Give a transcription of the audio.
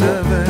never